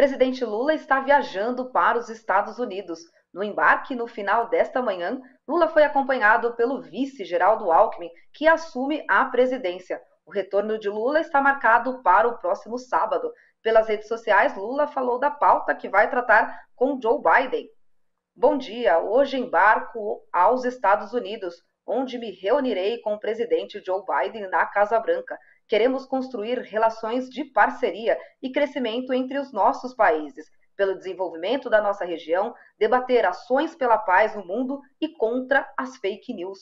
Presidente Lula está viajando para os Estados Unidos. No embarque, no final desta manhã, Lula foi acompanhado pelo vice Geraldo Alckmin, que assume a presidência. O retorno de Lula está marcado para o próximo sábado. Pelas redes sociais, Lula falou da pauta que vai tratar com Joe Biden. Bom dia, hoje embarco aos Estados Unidos, onde me reunirei com o presidente Joe Biden na Casa Branca. Queremos construir relações de parceria e crescimento entre os nossos países, pelo desenvolvimento da nossa região, debater ações pela paz no mundo e contra as fake news.